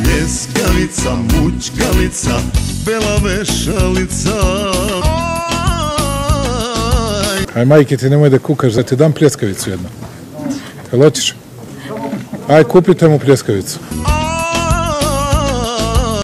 Лескавица, мучкавица, бела вешалица Ај мајке ти немој да кукаш, да ти дам плескавицу една. Ело Ај купите му плескавицу.